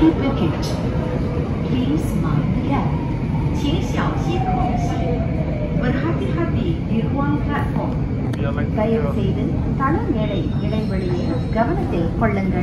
Cutler Please mind the gap. 请小心空隙。Berhati-hati di ruang platform. தயவு செய்து தளமேடை இடைவெளியை கவனத்தில் கொள்ளுங்கள்